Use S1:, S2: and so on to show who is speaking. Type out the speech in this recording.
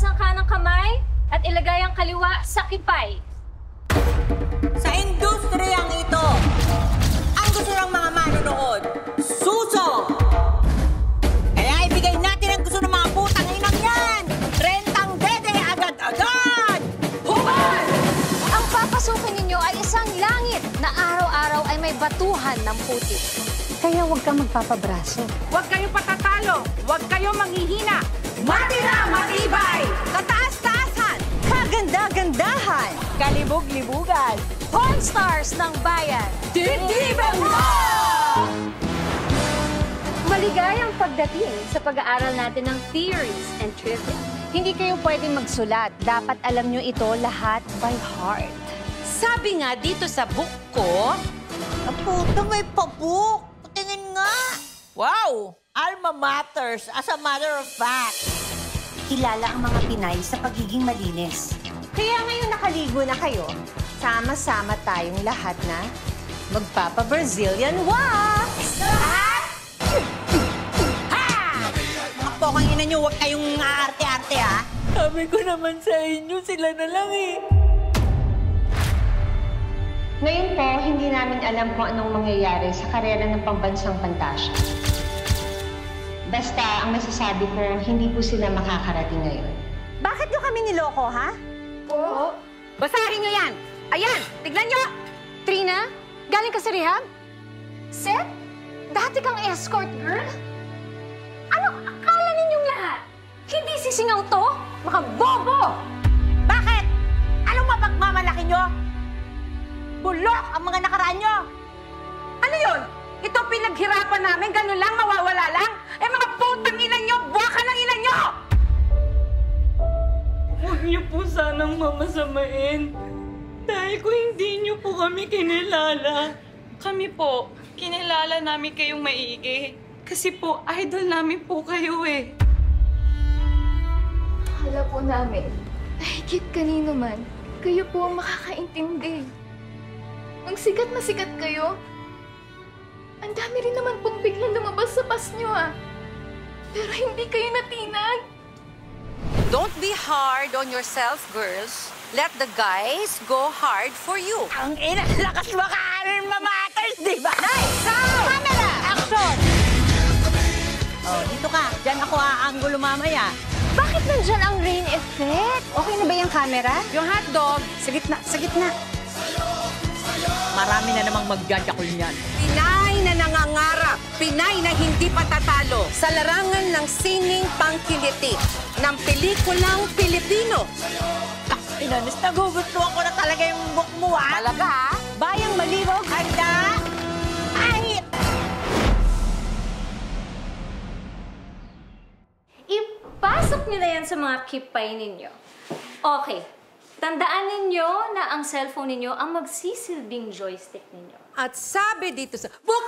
S1: Itaas ang kanang kamay at ilagay ang kaliwa sa kipay.
S2: Sa industriyang ito, ang gusto ng mga manonood, suso! Kaya ibigay natin ang gusto ng mga putang inang yan! Rentang dede agad-agad! Hubad!
S1: Ang papasukin ninyo ay isang langit na araw-araw ay may batuhan ng puti. Kaya huwag kang magpapabraso.
S3: Huwag kayo patatalo. Huwag kayo manghihina.
S2: Kalibog-libugan!
S1: Pawn Stars ng Bayan!
S2: Dibdiban mo!
S1: Maligayang pagdating sa pag-aaral natin ng theories and trivia.
S4: Hindi kayo pwedeng magsulat. Dapat alam nyo ito lahat by heart.
S5: Sabi nga dito sa book ko,
S2: puto may pabuk! Tingin nga! Wow! Alma matters, as a matter of fact.
S4: Kilala ang mga Pinay sa pagiging malinis. Kaya ngayon nakaligo na kayo, sama-sama tayong lahat na magpapa-Brazilian wax!
S2: Ako kang ina nyo, huwag kayong aarte-arte ha. Sabi ko naman sa inyo, sila na lang eh.
S4: Ngayon po, hindi namin alam kung anong mangyayari sa karera ng pambansang pantasya. Basta, ang masasabi ko, hindi po sila makakarating ngayon.
S3: Bakit nyo kami niloko, ha?
S1: Oo.
S3: Basahin nyo yan! Ayan! Tignan nyo!
S1: Trina, galing ka sa rehab? Seth, dati kang escort girl? Ano akala ninyong lahat? Hindi sisingaw to? Mga bobo!
S3: Bakit? Anong mapagmamalaki nyo? Bulok ang mga nakaraan nyo! Ano yun? Ito pinaghirapan namin, ganun lang, mawawala lang? Eh mga putang ina nyo, baka ng ina nyo!
S6: Huwag niyo po sanang mamasamain. Dahil kung hindi niyo po kami kinilala, kami po, kinilala namin kayong maigi. Kasi po, idol namin po kayo eh.
S7: Akala po namin, nahigit kanino man, kayo po ang makakaintindi. Nung sikat na sikat kayo, ang dami rin naman pong biglang lumabas sa pas nyo ah. Pero hindi kayo natinag.
S5: Don't be hard on yourself, girls. Let the guys go hard for you.
S2: Ang ina, lakas baka Alma matters, di ba? Nice! Sound! Camera! Action! Oh, dito ka. Diyan ako aanggulo mamaya.
S4: Bakit nandyan ang rain effect? Okay na ba yung camera?
S3: Yung hotdog, sa gitna, sa gitna.
S2: Marami na namang magjajakol niyan.
S5: Nangangarap, Pinay na hindi patatalo sa larangan ng sining pangkiliti ng pelikulang Pilipino.
S2: Inanis, nagugustuhan ko na talaga yung book mo, ah.
S5: Talaga, ha?
S2: Bayang malibog, handa, ahit!
S1: Ipasok niyo na yan sa mga kipay ninyo. Okay. Tandaan ninyo na ang cellphone ninyo ang magsisilbing joystick ninyo.
S5: At sabi dito sa book!